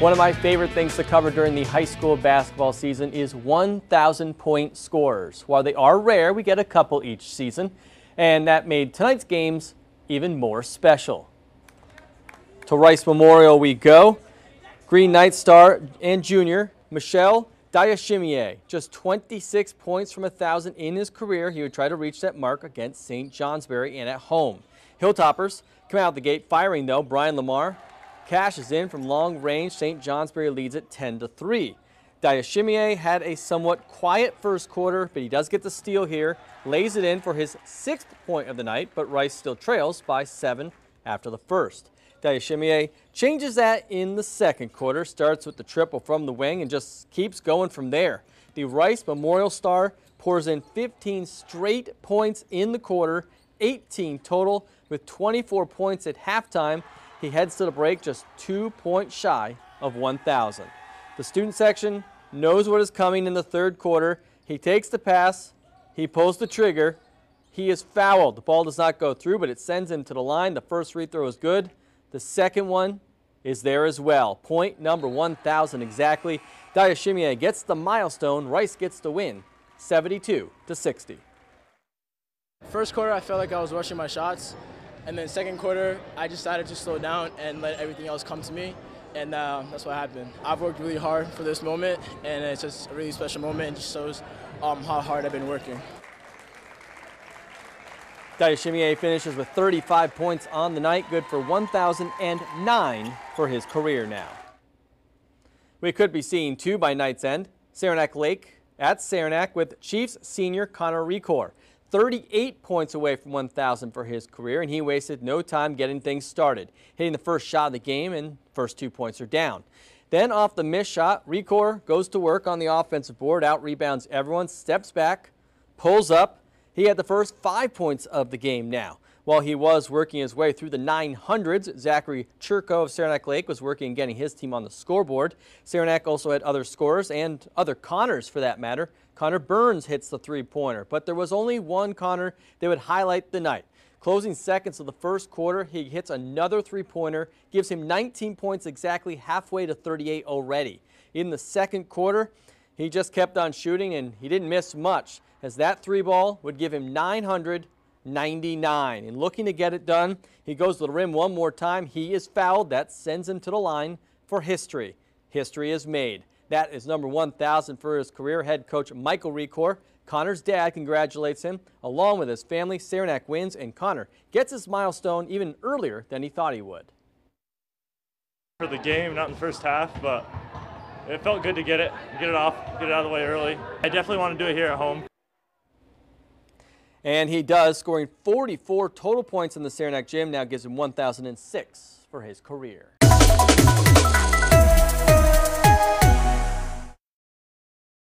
One of my favorite things to cover during the high school basketball season is 1,000 point scorers. While they are rare, we get a couple each season, and that made tonight's games even more special. To Rice Memorial we go. Green Knight star and junior Michel Ndayishimiye, just 26 points from 1,000 in his career. He would try to reach that mark against St. Johnsbury and at home. Hilltoppers come out the gate firing though. Brian Lamar cashes in from long range. St. Johnsbury leads it 10 to 3. Ndayishimiye had a somewhat quiet first quarter, but he does get the steal here, lays it in for his sixth point of the night, but Rice still trails by seven after the first. Ndayishimiye changes that in the second quarter, starts with the triple from the wing and just keeps going from there. The Rice Memorial Star pours in 15 straight points in the quarter, 18 total with 24 points at halftime. He heads to the break just two points shy of 1,000. The student section knows what is coming in the third quarter. He takes the pass, he pulls the trigger, he is fouled. The ball does not go through, but it sends him to the line. The first free throw is good. The second one is there as well. Point number 1,000 exactly. Ndayishimiye gets the milestone. Rice gets the win, 72 to 60. First quarter, I felt like I was rushing my shots. And then second quarter, I decided to slow down and let everything else come to me. And uh, that's what happened. I've worked really hard for this moment, and it's just a really special moment just shows um, how hard I've been working. Ndayishimiye finishes with 35 points on the night, good for 1,009 for his career now. We could be seeing two by night's end. Saranac Lake at Saranac with Chiefs senior Connor Recore. 38 points away from 1,000 for his career, and he wasted no time getting things started, hitting the first shot of the game, and first two points are down. Then off the missed shot, Recore goes to work on the offensive board, out rebounds everyone, steps back, pulls up, he had the first five points of the game now. While he was working his way through the 900s, Zachary Churko of Saranac Lake was working getting his team on the scoreboard. Saranac also had other scorers and other Connors for that matter. Connor Burns hits the three-pointer, but there was only one Connor that would highlight the night. Closing seconds of the first quarter, he hits another three-pointer, gives him 19 points exactly halfway to 38 already. In the second quarter, he just kept on shooting and he didn't miss much as that three ball would give him 999. And looking to get it done, he goes to the rim one more time. He is fouled. That sends him to the line for history. History is made. That is number 1,000 for his career. Head coach Michael Recore. Connor's dad congratulates him, along with his family. Saranac wins, and Connor gets his milestone even earlier than he thought he would. For the game, not in the first half, but it felt good to get it, get it off, get it out of the way early. I definitely want to do it here at home. And he does, scoring 44 total points in the Saranac Gym, now gives him 1,006 for his career.